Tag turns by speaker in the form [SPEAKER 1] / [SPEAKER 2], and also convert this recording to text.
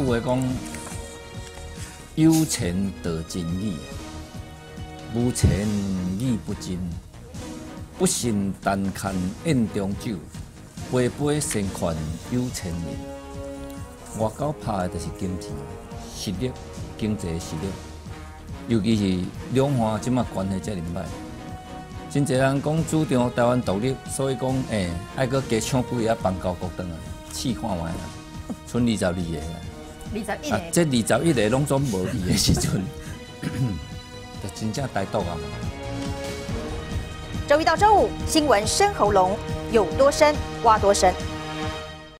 [SPEAKER 1] 句话讲，有钱得真义，无钱义不真。不信单看宴中酒，杯杯先看有钱人。外交拍的就是经济实力，经济实力。尤其是两岸即马关系遮尔歹，真侪人讲主张台湾独立，所以讲诶，爱搁加抢几个邦交国等啊，试看卖啦，剩二十二个。
[SPEAKER 2] 二十一
[SPEAKER 1] 啊，这二十一个拢总无去的时阵，就真正歹毒啊！
[SPEAKER 2] 周一到周五，新闻深喉咙，有多深挖多深。